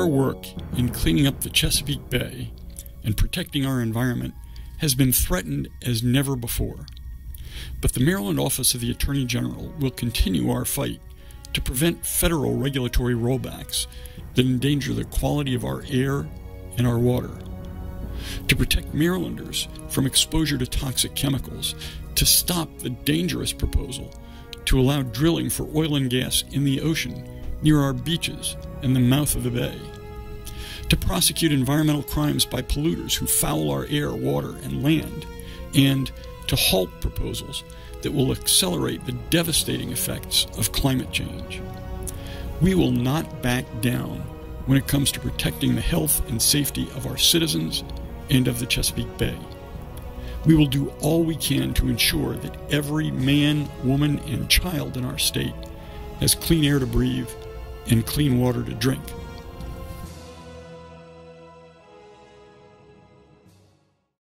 Our work in cleaning up the Chesapeake Bay and protecting our environment has been threatened as never before. But the Maryland Office of the Attorney General will continue our fight to prevent federal regulatory rollbacks that endanger the quality of our air and our water, to protect Marylanders from exposure to toxic chemicals, to stop the dangerous proposal to allow drilling for oil and gas in the ocean near our beaches and the mouth of the bay, to prosecute environmental crimes by polluters who foul our air, water, and land, and to halt proposals that will accelerate the devastating effects of climate change. We will not back down when it comes to protecting the health and safety of our citizens and of the Chesapeake Bay. We will do all we can to ensure that every man, woman, and child in our state has clean air to breathe and clean water to drink.